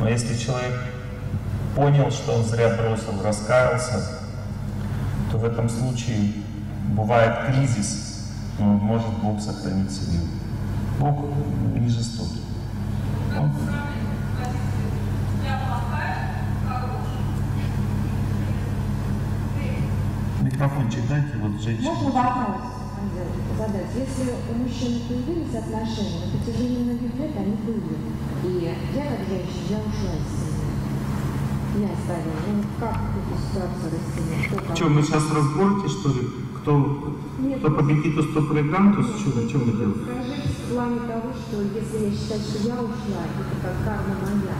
Но если человек понял, что он зря бросил, раскаялся, то в этом случае бывает кризис, но может Бог сохранить семью. Бог не жестокий. Он... Микрофончик дайте, вот женщина. Можно вопрос задать? Если у мужчины появились отношения, на протяжении многих лет они были. И я, как женщина, я ушла из семьи. Я оставила. Ну, как эту ситуацию расценить? Что, мы сейчас разборки, что ли? Кто, Нет, кто победит, то кто проиграет, то что, чем мы делаем? Скажите в плане того, что если я считаю, что я ушла, это как карма моя.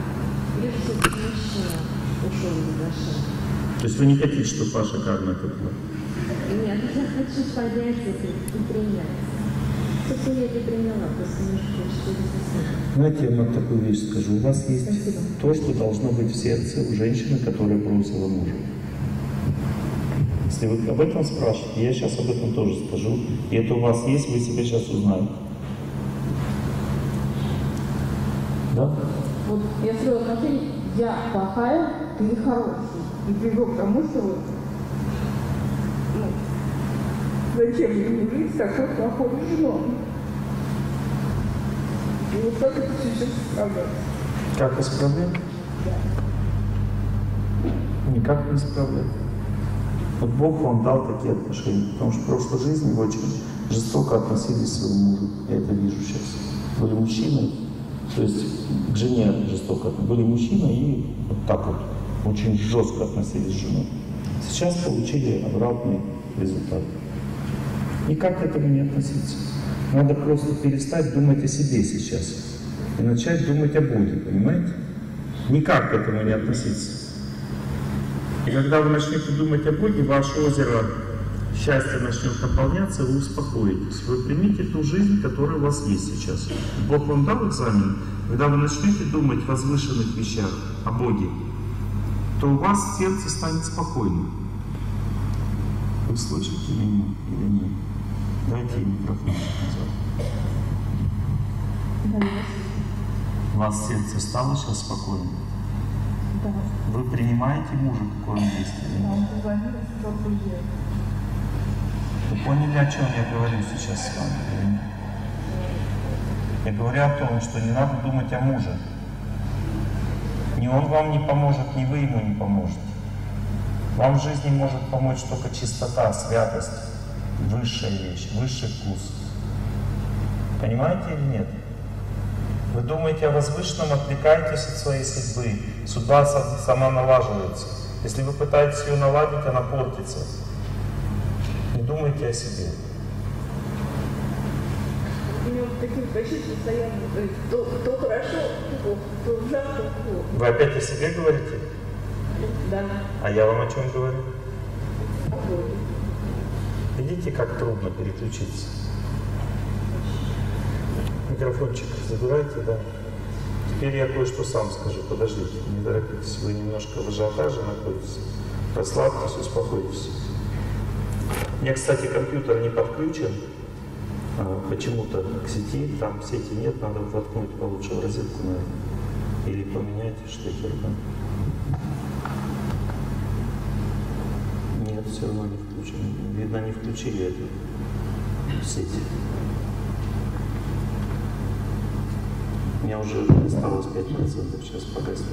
Или все-таки мужчина ушел из отношений? То есть вы не хотите, чтобы ваша карма это была? Нет, я хочу понять это и принять. Собственно, я это приняла, просто немножко разъяснить. Знаете, я вам такую вещь скажу. У вас есть Спасибо. то, что должно быть в сердце у женщины, которая бросила мужа. Если вы об этом спрашиваете, я сейчас об этом тоже скажу. И это у вас есть, вы себе сейчас узнаете. Да? Вот я строила отношения, я плохая, ты хороший. И привел к тому, что вот, ну, зачем мне жить с такой плохой женой? И вот как это сейчас справляться? Как исправлять? Никак не исправлять. Вот Бог вам дал такие отношения, потому что в прошлой жизни вы очень жестоко относились к своему мужу. Я это вижу сейчас. Были мужчиной, то есть к жене жестоко. Были мужчиной и вот так вот очень жестко относились к жене. Сейчас получили обратный результат. Никак к этому не относиться. Надо просто перестать думать о себе сейчас и начать думать о Боге, понимаете? Никак к этому не относиться. И когда вы начнете думать о Боге, ваше озеро счастья начнет наполняться, вы успокоитесь. Вы примите ту жизнь, которая у вас есть сейчас. Бог вам дал экзамен. Когда вы начнете думать о возвышенных вещах, о Боге, то у вас сердце станет спокойным. Вы слышите меня или нет? Дайте микрофон. Да, У вас сердце стало сейчас спокойным? да, Вы принимаете мужа, какой он есть? да, он. Вы поняли, о чем я говорю сейчас с вами? Я говорю о том, что не надо думать о муже. Ни он вам не поможет, ни вы ему не поможете. Вам в жизни может помочь только чистота, святость, высшая вещь, высший вкус. Понимаете или нет? Вы думаете о возвышенном, отвлекаетесь от своей судьбы. Судьба са- сама налаживается. Если вы пытаетесь ее наладить, она портится. Не думайте о себе. Вы опять о себе говорите? Да, А я вам о чем говорю? Видите, как трудно переключиться? Микрофончик забирайте, да. Теперь я кое-что сам скажу. Подождите, не торопитесь. Вы немножко в ажиотаже находитесь. Расслабьтесь, успокойтесь. У меня, кстати, компьютер не подключен а, почему-то к сети. Там сети нет, надо воткнуть получше в розетку, наверное. Или поменять штекер там. Нет, все равно не включен. Видно, не включили эту сеть. У меня уже осталось 5%, сейчас погаснет.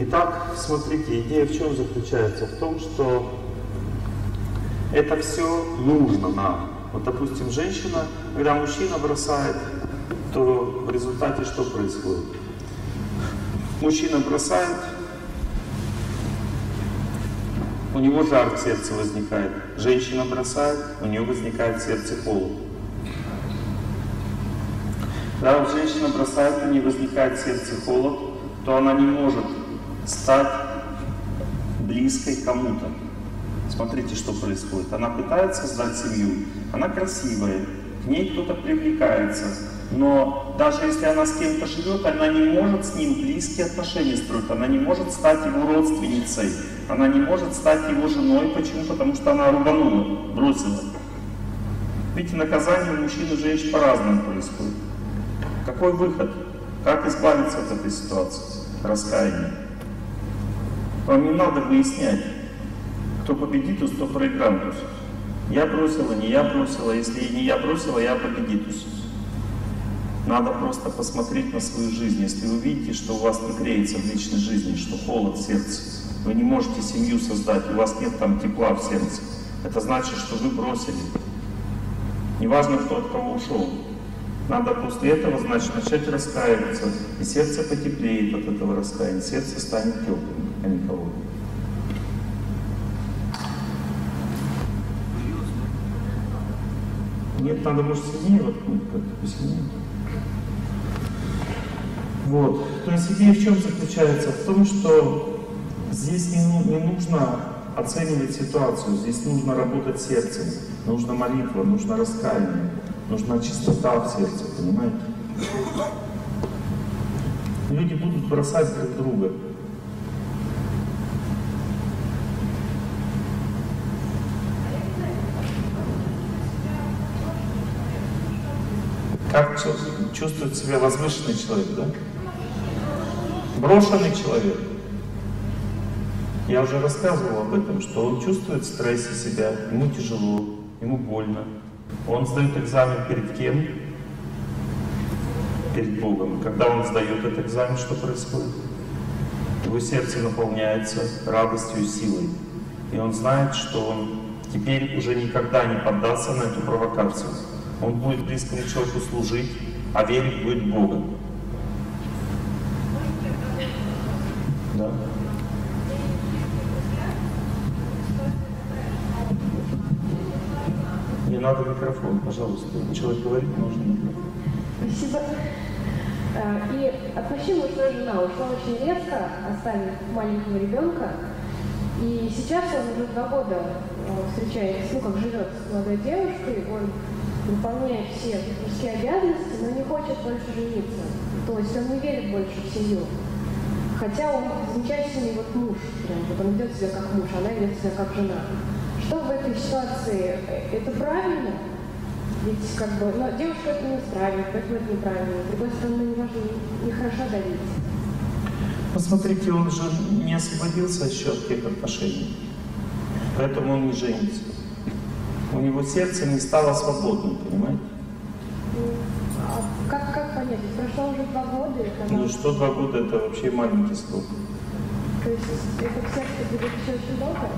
Итак, смотрите, идея в чем заключается? В том, что это все нужно нам. Вот, допустим, женщина, когда мужчина бросает, то в результате что происходит? Мужчина бросает, у него жар в сердце возникает. Женщина бросает, у нее возникает в сердце холод. Когда женщина бросает, у нее возникает в сердце холод, то она не может стать близкой кому-то. Смотрите, что происходит. Она пытается создать семью, она красивая, к ней кто-то привлекается, но даже если она с кем-то живет, она не может с ним близкие отношения строить, она не может стать его родственницей, она не может стать его женой. Почему? Потому что она рубанула, бросила. Видите, наказание у мужчин и женщин по-разному происходит. Какой выход? Как избавиться от этой ситуации? Раскаяние. Вам не надо выяснять, кто победит, кто проиграл. Я бросила, не я бросила. Если не я бросила, я победитус. Надо просто посмотреть на свою жизнь. Если вы видите, что у вас не клеится в личной жизни, что холод в сердце, вы не можете семью создать, у вас нет там тепла в сердце, это значит, что вы бросили. Неважно, кто от кого ушел. Надо после этого, значит, начать раскаиваться. И сердце потеплеет от этого раскаяния, сердце станет теплым, а не холодным. Нет, надо, может, сильнее воткнуть как-то посильнее. Вот. То есть идея в чем заключается? В том, что здесь не, ну, не нужно оценивать ситуацию, здесь нужно работать сердцем, нужна молитва, нужно раскаяние, нужна чистота в сердце, понимаете? Люди будут бросать друг друга. Как чувствует себя возвышенный человек, да? Брошенный человек. Я уже рассказывал об этом, что он чувствует стресс стрессе себя, ему тяжело, ему больно. Он сдает экзамен перед кем? Перед Богом. Когда он сдает этот экзамен, что происходит? Его сердце наполняется радостью и силой. И он знает, что он теперь уже никогда не поддастся на эту провокацию. Он будет близкому человеку служить, а верить будет в Бога. Да? Не надо микрофон, пожалуйста. Человек говорит, нужно микрофон. Спасибо. Э, и от мужчины ушла жена, ушла очень резко, оставив маленького ребенка. И сейчас он уже два года э, встречается, ну как живет с молодой девушкой, он выполняет все мужские обязанности, но не хочет больше жениться. То есть он не верит больше в семью. Хотя он замечательный вот муж, прям, вот он ведет себя как муж, она ведет себя как жена. Что в этой ситуации? Это правильно? Ведь как бы, ну, девушка это не устраивает, поэтому это неправильно. С другой стороны, не важно, нехорошо давить. Посмотрите, он же не освободился от тех отношений. Поэтому он не женится у него сердце не стало свободным, понимаете? А как, как понять? Прошло уже два года? Когда... Ну что два года, это вообще маленький срок. То есть это сердце будет еще очень долго?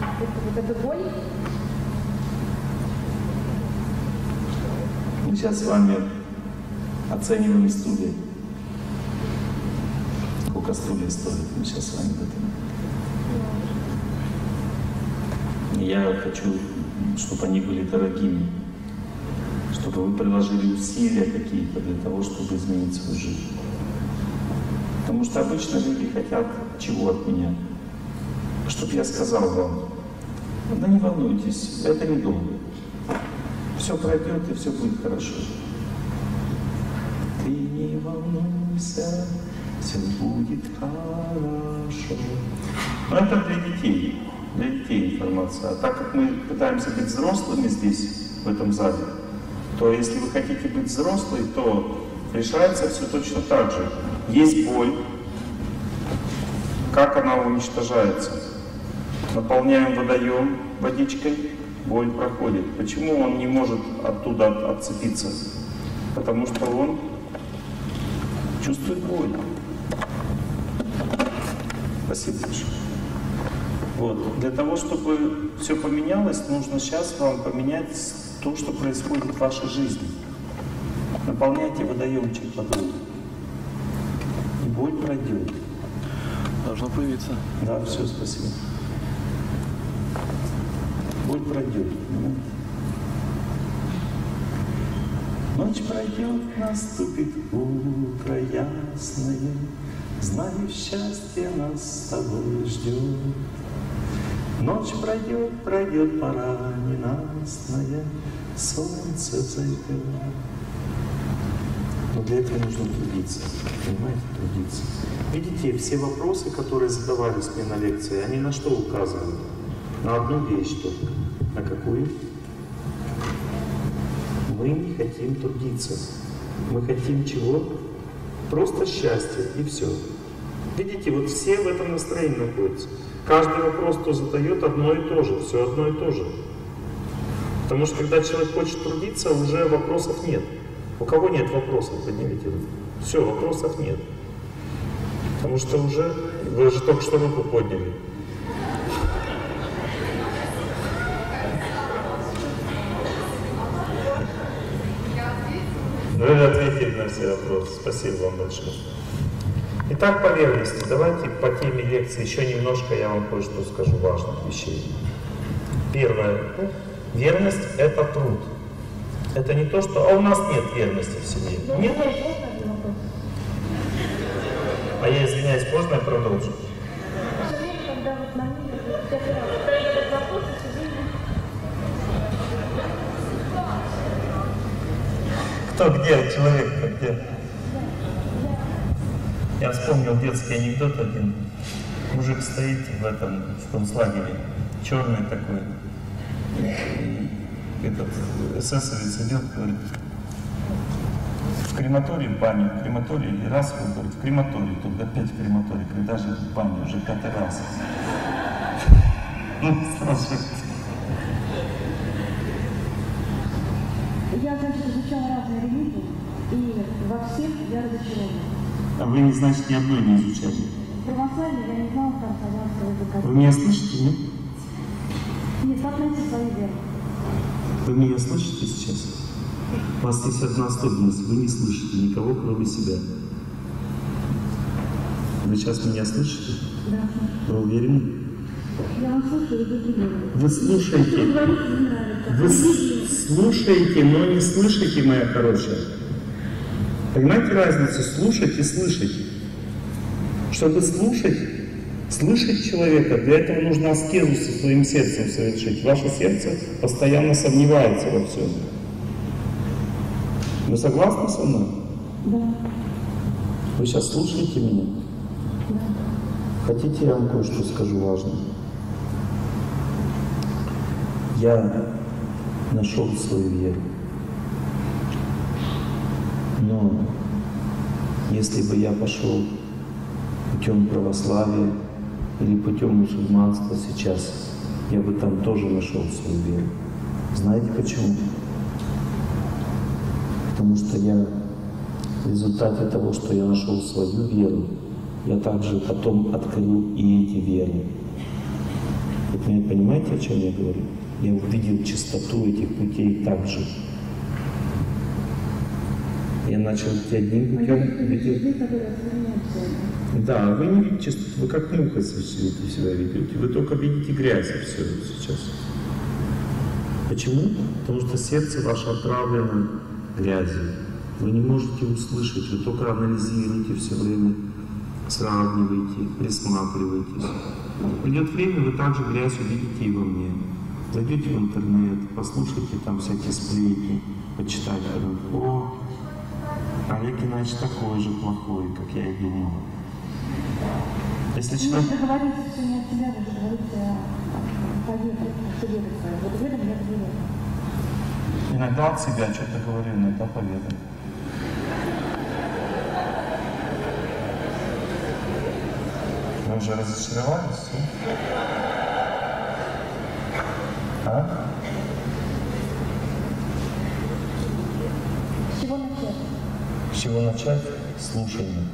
Вот эта боль? Мы сейчас с вами оцениваем студии. Сколько студия стоит? Мы сейчас с вами об этом. Я хочу чтобы они были дорогими, чтобы вы приложили усилия какие-то для того, чтобы изменить свою жизнь. Потому что обычно люди хотят чего от меня? Чтобы я сказал вам, да не волнуйтесь, это недолго. Все пройдет и все будет хорошо. Ты не волнуйся, все будет хорошо. Но это для детей для детей информация. А так как мы пытаемся быть взрослыми здесь, в этом зале, то если вы хотите быть взрослой, то решается все точно так же. Есть боль. Как она уничтожается? Наполняем водоем водичкой, боль проходит. Почему он не может оттуда отцепиться? Потому что он чувствует боль. Спасибо большое. Вот. Для того, чтобы все поменялось, нужно сейчас вам поменять то, что происходит в вашей жизни. Наполняйте водоемчик водой. И боль пройдет. Должно появиться. Да, все, спасибо. Боль пройдет. Ночь пройдет, наступит утро ясное, Знаю, счастье нас с тобой ждет. Ночь пройдет, пройдет пора ненастная, солнце зайдет. Но для этого нужно трудиться, понимаете, трудиться. Видите, все вопросы, которые задавались мне на лекции, они на что указывают? На одну вещь только. На какую? Мы не хотим трудиться. Мы хотим чего? Просто счастье и все. Видите, вот все в этом настроении находятся. Каждый вопрос, кто задает, одно и то же, все одно и то же. Потому что когда человек хочет трудиться, уже вопросов нет. У кого нет вопросов, поднимите руку. Все, вопросов нет. Потому что уже, вы же только что руку подняли. Вы ответили на все вопросы. Спасибо вам большое. Итак, по верности. Давайте по теме лекции еще немножко я вам кое-что скажу важных вещей. Первое. Верность – это труд. Это не то, что «а у нас нет верности в семье». Нет? А я извиняюсь, можно я продолжу? Когда вот на мне Кто где? Человек-то где? Я вспомнил детский анекдот один. Мужик стоит в этом, в концлагере, черный такой. Этот эсэсовец идет, говорит, в крематории баню, в крематории, и раз он говорит, в крематории, тут опять в крематории, когда же в уже пятый раз. Ну, спрашивает. Я, значит, изучала разные религии, и во всех я разочарована. А вы, не значит, ни одной не изучали. В православии я не знала про славянского языка. Вы меня слышите, нет? Нет, как найти свою веру? Вы меня слышите сейчас? У вас есть одна особенность, вы не слышите никого, кроме себя. Вы сейчас меня слышите? Да. Вы уверены? Я вас слушаю, вы. Вы слушаете, вы с- слушаете, но не слышите, моя хорошая. Понимаете разницу слушать и слышать? Чтобы слушать, слышать человека, для этого нужно аскезу со своим сердцем совершить. Ваше сердце постоянно сомневается во всем. Вы согласны со мной? Да. Вы сейчас слушаете меня? Хотите, я вам кое-что скажу важное? Я нашел свою веру. Но если бы я пошел путем православия или путем мусульманства сейчас, я бы там тоже нашел свою веру. Знаете почему? Потому что я в результате того, что я нашел свою веру, я также потом открыл и эти веры. Вы понимаете, о чем я говорю? Я увидел чистоту этих путей также. Я начал идти одним путем, видел... Да, вы не видите чистоту, вы как муха себя себя ведете. Вы только видите грязь и все сейчас. Почему? Потому что сердце ваше отравлено грязью. Вы не можете услышать, вы только анализируете все время, сравниваете, присматриваетесь. Придет время, вы также грязь увидите и во мне. Зайдете в интернет, послушайте там всякие сплетни, почитайте, о, Олег Геннадьевич такой же плохой, как я и думал. Если человек... Вы говорите все не от себя, вы говорите о что веры своей. Вот в этом я. Иногда от себя что-то говорю, иногда поведаю. Вы уже разочаровались? А? С чего начать? С чего начать? Слушание.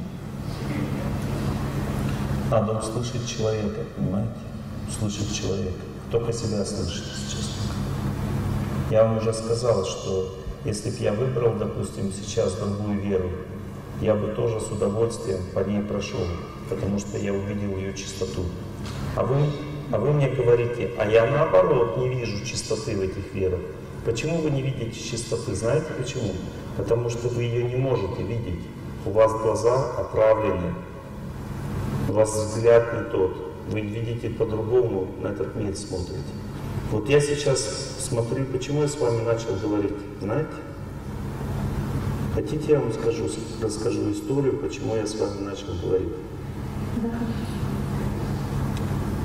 Надо услышать человека, понимаете? Услышать человека. Только себя слышит, если честно. Я вам уже сказал, что если бы я выбрал, допустим, сейчас другую веру, я бы тоже с удовольствием по ней прошел, потому что я увидел ее чистоту. А вы, а вы мне говорите, а я наоборот не вижу чистоты в этих верах. Почему вы не видите чистоты? Знаете почему? Потому что вы ее не можете видеть. У вас глаза отравлены, у вас взгляд не тот. Вы видите по-другому на этот мир смотрите. Вот я сейчас смотрю, почему я с вами начал говорить, знаете? Хотите, я вам скажу, расскажу историю, почему я с вами начал говорить?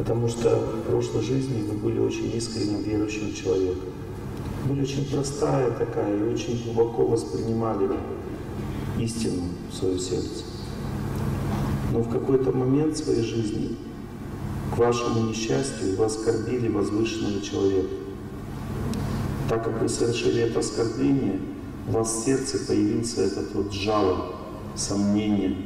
Потому что в прошлой жизни вы были очень искренним верующим человеком. Были очень простая такая и очень глубоко воспринимали истину в свое сердце. Но в какой-то момент своей жизни к вашему несчастью вы оскорбили возвышенного человека. Так как вы совершили это оскорбление, у вас в сердце появился этот вот жало, сомнение.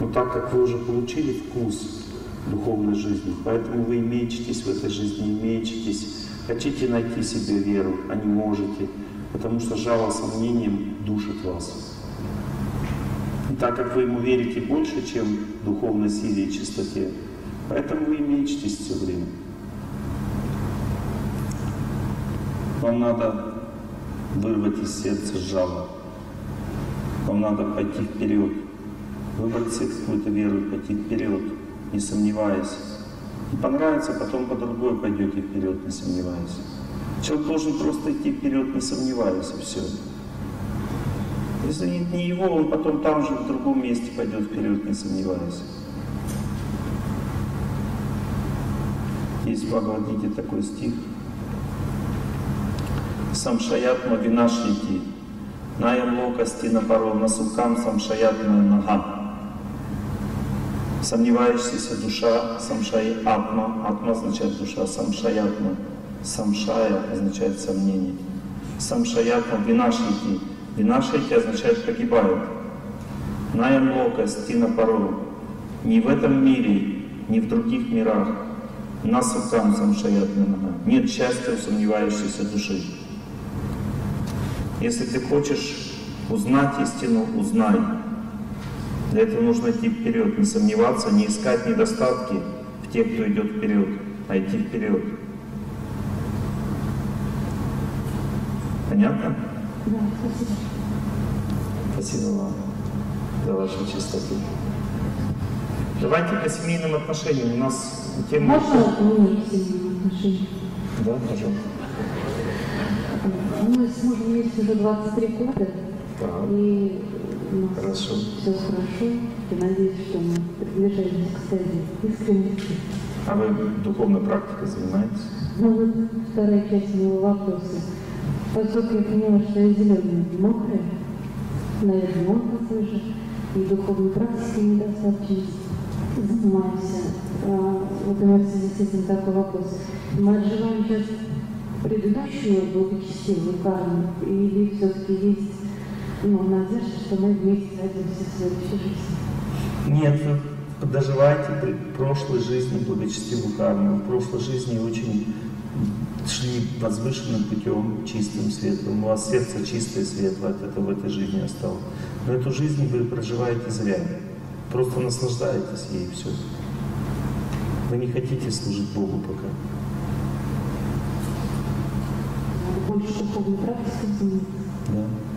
Но так как вы уже получили вкус духовной жизни, поэтому вы мечетесь в этой жизни, мечетесь, хотите найти себе веру, а не можете, потому что жало сомнением душит вас. И так как вы ему верите больше, чем духовной силе и чистоте, поэтому вы мечетесь все время. Вам надо вырвать из сердца жало. Вам надо пойти вперед. Выбрать себе какую-то веру и пойти вперед, не сомневаясь. Не понравится, потом по другой пойдете вперед, не сомневаясь. Человек должен просто идти вперед, не сомневаясь, и все. Если не его, он потом там же, в другом месте пойдет вперед, не сомневаясь. Есть в Бхагавадгите такой стих. Самшаятма винашники, наям локости напорол на сукам самшаятма нага. Сомневающаяся душа, самшай атма, атма означает душа, самшаятма, самшая означает сомнение. Самшаятма винашники, винашники означает погибают. Наям локость, тина порол. Ни в этом мире, ни в других мирах насукам самшаятма нага. Нет счастья у сомневающейся души. Если ты хочешь узнать истину, узнай. Для этого нужно идти вперед, не сомневаться, не искать недостатки в тех, кто идет вперед, а идти вперед. Понятно? Да, спасибо. Спасибо вам за вашу чистоту. Давайте по семейным отношениям. У нас тема... Можно мне к семейным отношениям? Да, пожалуйста. Мы с мужем вместе уже 23 года, Так, и нас хорошо. все хорошо. Я надеюсь, что мы приближаемся к стадии искренности. А вы духовной практикой занимаетесь? Но вот вторая часть моего вопроса. Поскольку я поняла, что я зеленая мокрая, наверное, он такой же, и духовной практикой недостаточно занимаемся. А, Вот у меня в связи с этим такой вопрос. Мы отживаем сейчас предыдущую благочестивую карму, или все-таки есть ну, надежда, что мы вместе сойдемся в следующей жизни? Нет, вы доживаете при прошлой жизни благочестивую карму. В прошлой жизни очень шли возвышенным путем, чистым, светлым. У вас сердце чистое, светлое, это в этой жизни осталось. Но эту жизнь вы проживаете зря. Просто наслаждаетесь ей, все. Вы не хотите служить Богу пока. Больше духовной заниматься. Да?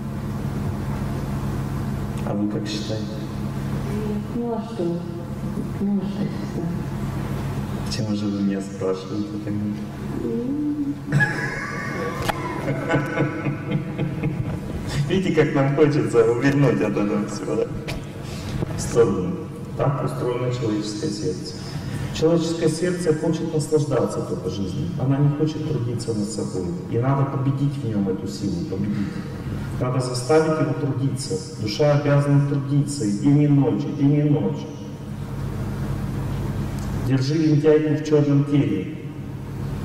А вы как считаете? Я поняла, что поняла, что это всегда. Почему же вы меня спрашиваете тогда? Видите, как нам хочется увильнуть от этого всего, да? В сторону. Так устроено человеческое сердце. Человеческое сердце хочет наслаждаться только жизнью. Она не хочет трудиться над собой. И надо победить в нем эту силу, победить. Надо заставить его трудиться. Душа обязана трудиться и день и ночь, и день и ночь. Держи лентяйку в черном теле.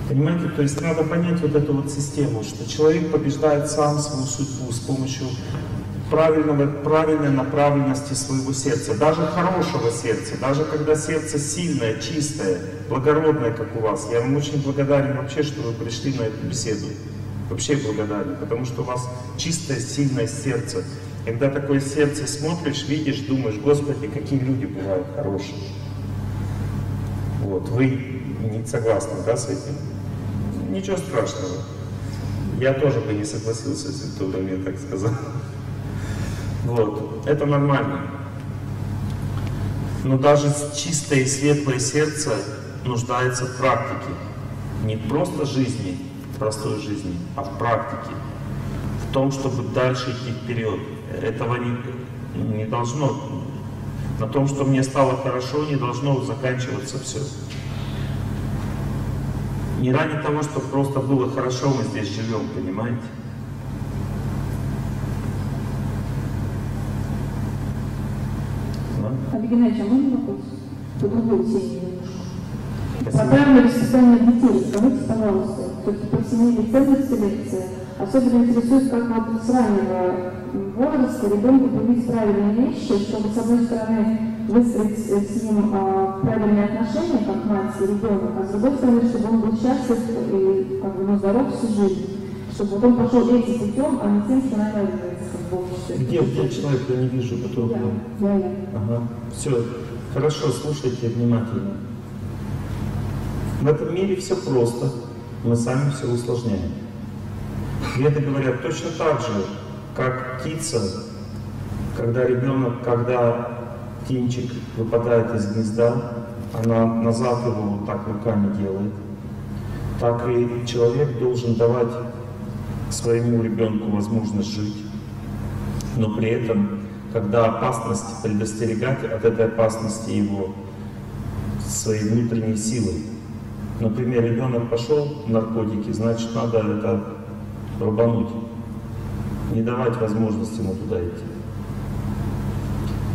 Понимаете, то есть надо понять вот эту вот систему, что человек побеждает сам свою судьбу с помощью правильного, правильной направленности своего сердца, даже хорошего сердца, даже когда сердце сильное, чистое, благородное, как у вас. Я вам очень благодарен вообще, что вы пришли на эту беседу. Вообще благодарен, потому что у вас чистое, сильное сердце. Когда такое сердце смотришь, видишь, думаешь, Господи, какие люди бывают хорошие. Вот, вы не согласны, да, с этим? Ничего страшного. Я тоже бы не согласился, если кто-то мне так сказал. Вот, это нормально. Но даже чистое и светлое сердце нуждается в практике. Не просто жизни, простой жизни, а в практике. В том, чтобы дальше идти вперед. Этого не, не должно. На том, что мне стало хорошо, не должно заканчиваться все. Не ради того, чтобы просто было хорошо, мы здесь живем, понимаете? Олег Геннадьевич, а можно вопрос? По другой теме немножко. Про Спасибо. правильное воспитание детей. Скажите, пожалуйста, по семейной ценности лекции. Особенно интересует, как вот с раннего возраста ребенку привить правильные вещи, чтобы, с одной стороны, выстроить с ним а, правильные отношения, как мать и ребенок, а с другой стороны, чтобы он был счастлив и как бы, ну, здоров всю жизнь. Чтобы вот он пошел этим путем, а не тем, что навязывается в обществе. Где, где человек, я не вижу, который... Я, я, я. Ага, все, хорошо, слушайте внимательно. В этом мире все просто, мы сами все усложняем. Веды говорят точно так же, как птица, когда ребенок, когда птенчик выпадает из гнезда, она назад его вот так руками делает, так и человек должен давать своему ребенку возможность жить, но при этом, когда опасность, предостерегать от этой опасности его своей внутренней силой. Например, ребенок пошел наркотики, значит, надо это рубануть, не давать возможности ему туда идти.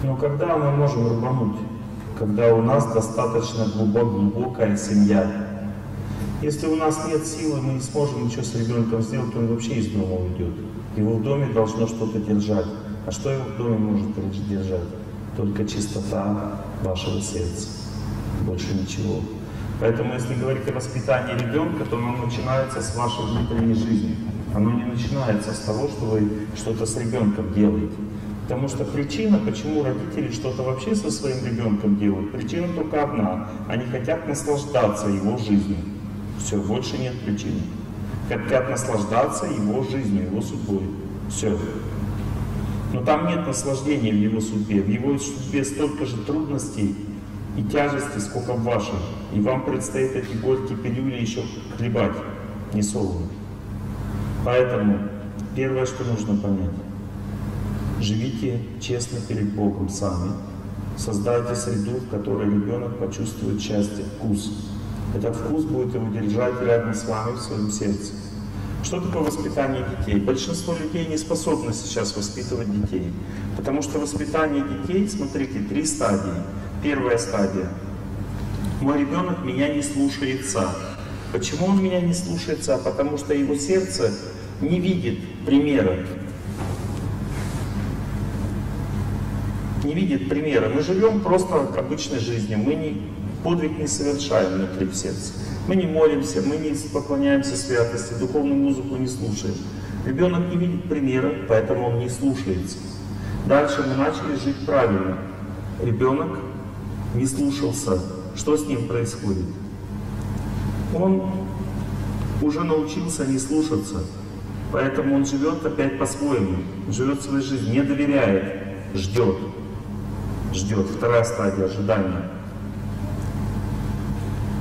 Но когда мы можем рубануть? Когда у нас достаточно глубок, глубокая семья. Если у нас нет силы, мы не сможем ничего с ребенком сделать, то он вообще из дома уйдет. Его в доме должно что-то держать. А что его в доме может держать? Только чистота вашего сердца. Больше ничего. Поэтому, если говорить о воспитании ребенка, то оно начинается с вашей внутренней жизни. Оно не начинается с того, что вы что-то с ребенком делаете. Потому что причина, почему родители что-то вообще со своим ребенком делают, причина только одна. Они хотят наслаждаться его жизнью. Все, больше нет причины. Хотят наслаждаться его жизнью, его судьбой. Все. Но там нет наслаждения в его судьбе. В его судьбе столько же трудностей и тяжести, сколько в вашей. И вам предстоит эти горькие пилюли еще хлебать, не солоно. Поэтому первое, что нужно понять, живите честно перед Богом сами. Создайте среду, в которой ребенок почувствует счастье, вкус. Этот вкус будет его держать рядом с вами в своем сердце. Что такое воспитание детей? Большинство людей не способны сейчас воспитывать детей. Потому что воспитание детей, смотрите, три стадии. Первая стадия. Мой ребенок меня не слушается. Почему он меня не слушается? Потому что его сердце не видит примера. Не видит примера. Мы живем просто обычной жизнью. Мы не, подвиг не совершаем внутри в сердце. Мы не молимся, мы не поклоняемся святости, духовную музыку не слушаем. Ребенок не видит примера, поэтому он не слушается. Дальше мы начали жить правильно. Ребенок не слушался. Что с ним происходит? Он уже научился не слушаться. Поэтому он живет опять по-своему. Живет своей жизнью, не доверяет, ждет. Ждет. Вторая стадия ожидания.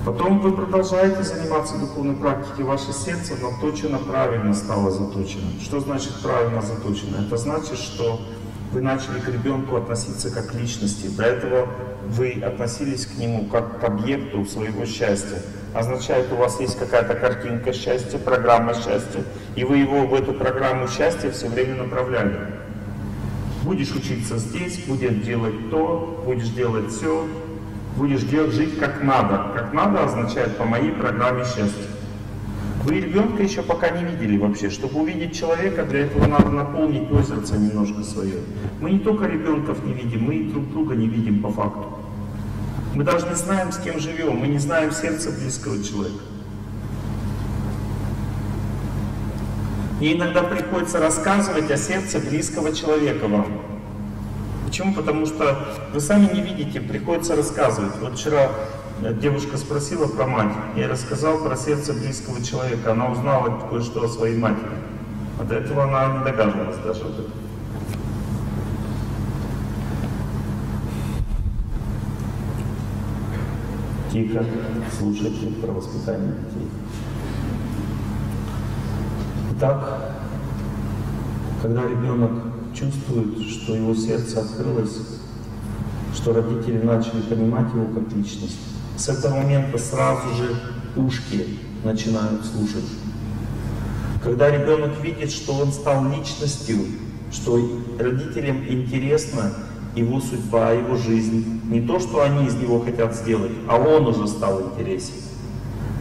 Потом вы продолжаете заниматься духовной практикой, ваше сердце наточено правильно стало заточено. Что значит правильно заточено? Это значит, что вы начали к ребенку относиться как к личности. До этого вы относились к нему как к объекту своего счастья. Означает, у вас есть какая-то картинка счастья, программа счастья, и вы его в эту программу счастья все время направляли. Будешь учиться здесь, будешь делать то, будешь делать все, будешь делать, жить как надо. Как надо означает по моей программе счастья. Вы ребенка еще пока не видели вообще. Чтобы увидеть человека, для этого надо наполнить озерце немножко свое. Мы не только ребенков не видим, мы и друг друга не видим по факту. Мы даже не знаем, с кем живем, мы не знаем сердца близкого человека. И иногда приходится рассказывать о сердце близкого человека вам. Почему? Потому что вы сами не видите, приходится рассказывать. Вот вчера девушка спросила про мать. Я рассказал про сердце близкого человека. Она узнала кое-что о своей матери. А до этого она не догадывалась даже об этом. Тихо, слушайте про воспитание детей. Итак, когда ребенок чувствует, что его сердце открылось, что родители начали понимать его как личность, с этого момента сразу же ушки начинают слушать. Когда ребенок видит, что он стал личностью, что родителям интересно его судьба, его жизнь. Не то, что они из него хотят сделать, а он уже стал интересен.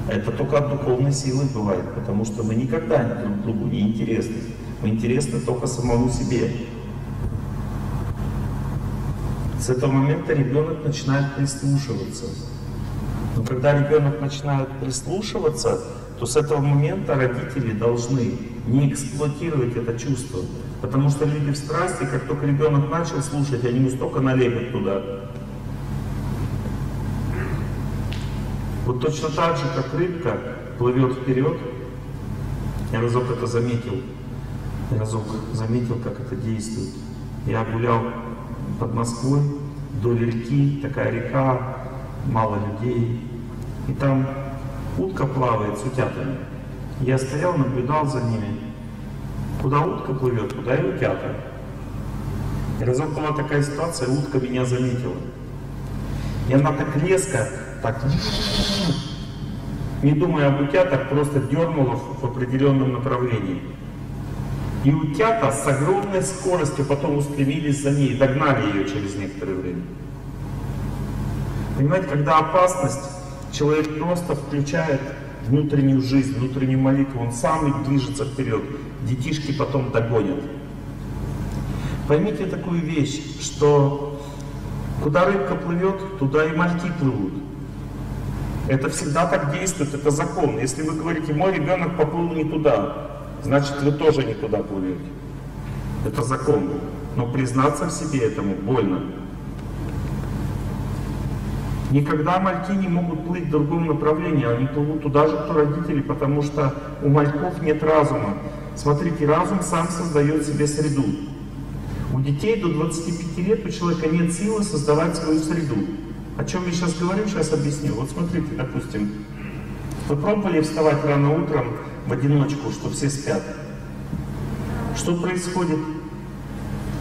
Это только от духовной силы бывает, потому что мы никогда друг другу не интересны. Мы интересны только самому себе. С этого момента ребенок начинает прислушиваться. Когда ребенок начинает прислушиваться, то с этого момента родители должны не эксплуатировать это чувство. Потому что люди в страсти, как только ребенок начал слушать, они ему столько налепят туда. Вот точно так же, как рыбка плывет вперед, я разок это заметил, я разок заметил, как это действует. Я гулял под Москвой, вдоль реки, такая река, мало людей, и там утка плавает с утятами. Я стоял, наблюдал за ними. Куда утка плывет, куда и утята. И разок была такая ситуация, утка меня заметила. И она так резко, так, не думая об утятах, просто дернула в определенном направлении. И утята с огромной скоростью потом устремились за ней, догнали ее через некоторое время. Понимаете, когда опасность, человек просто включает внутреннюю жизнь, внутреннюю молитву, он сам движется вперед. Детишки потом догонят. Поймите такую вещь, что куда рыбка плывет, туда и мальки плывут. Это всегда так действует, это закон. Если вы говорите, мой ребенок поплыл не туда, значит вы тоже не туда плывете. Это закон. Но признаться в себе этому больно. Никогда мальки не могут плыть в другом направлении, они плывут туда же, кто родители, потому что у мальков нет разума. Смотрите, разум сам создает себе среду. У детей до 25 лет у человека нет силы создавать свою среду. О чем я сейчас говорю, сейчас объясню. Вот смотрите, допустим, вы пробовали вставать рано утром в одиночку, что все спят? Что происходит?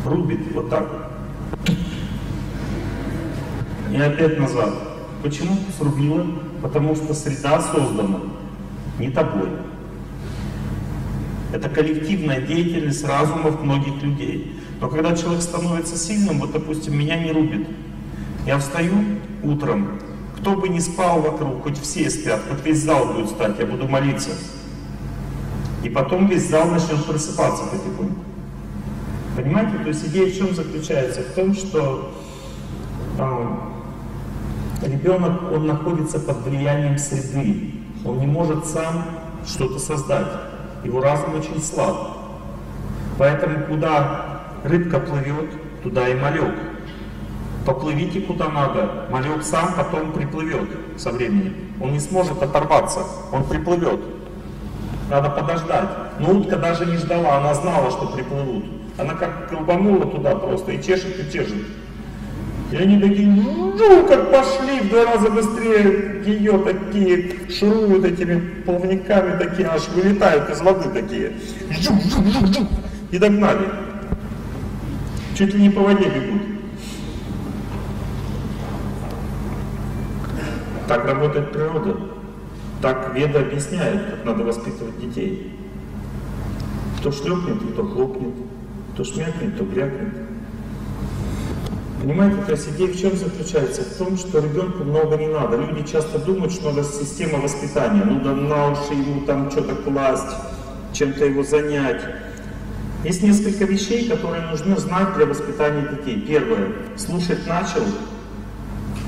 Рубит вот так вот. И опять назад. Почему срубило? Потому что среда создана не тобой. Это коллективная деятельность разумов многих людей. Но когда человек становится сильным, вот допустим, меня не рубит. Я встаю утром, кто бы ни спал вокруг, хоть все спят, хоть весь зал будет спать, я буду молиться. И потом весь зал начнет просыпаться потихоньку. Понимаете? То есть идея в чем заключается? В том, что э, ребенок, он находится под влиянием среды. Он не может сам что-то создать. Его разум очень слаб. Поэтому куда рыбка плывет, туда и малек. Поплывите куда надо, малек сам потом приплывет со временем. Он не сможет оторваться, он приплывет. Надо подождать. Но утка даже не ждала, она знала, что приплывут. Она как колбанула туда просто и чешет, и чешет. И они такие, ну, как пошли в два раза быстрее ее такие, шуруют этими плавниками такие, аж вылетают из воды такие. И догнали. Чуть ли не по воде бегут. Так работает природа. Так Веда объясняет, как надо воспитывать детей. Кто шлепнет, кто хлопнет, кто шмякнет, кто брякнет. Понимаете, то есть идея в чем заключается? В том, что ребенку много не надо. Люди часто думают, что надо система воспитания. Ну да на уши ему там что-то класть, чем-то его занять. Есть несколько вещей, которые нужно знать для воспитания детей. Первое. Слушать начал,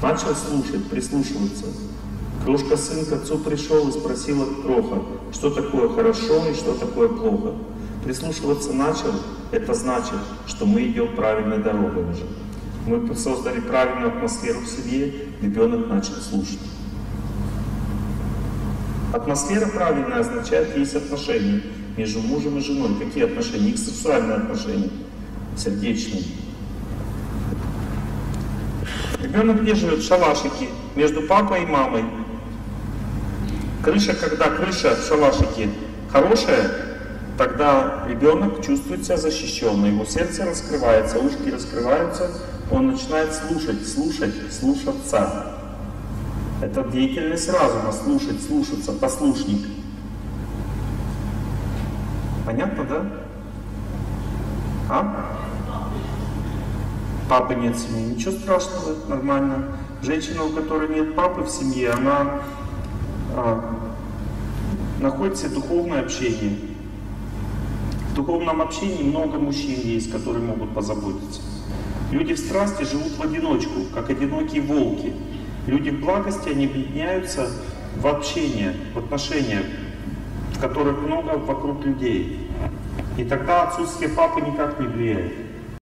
начал слушать, прислушиваться. Крошка сын к отцу пришел и спросил от кроха, что такое хорошо и что такое плохо. Прислушиваться начал, это значит, что мы идем правильной дорогой уже. Мы создали правильную атмосферу в семье, ребенок начал слушать. Атмосфера правильная означает, есть отношения между мужем и женой. Какие отношения? Их сексуальные отношения, сердечные. Ребенок где живет? В шалашике, между папой и мамой. Крыша, когда крыша в шалашике хорошая, тогда ребенок чувствует себя защищенно, его сердце раскрывается, ушки раскрываются, он начинает слушать, слушать, слушаться. Это деятельность разума, слушать, слушаться, послушник. Понятно, да? А? Папы нет в семье. Ничего страшного, это нормально. Женщина, у которой нет папы в семье, она а, находит себе духовное общение. В духовном общении много мужчин есть, которые могут позаботиться. Люди в страсти живут в одиночку, как одинокие волки. Люди в благости, они объединяются в общение, в отношениях, которых много вокруг людей. И тогда отсутствие папы никак не влияет.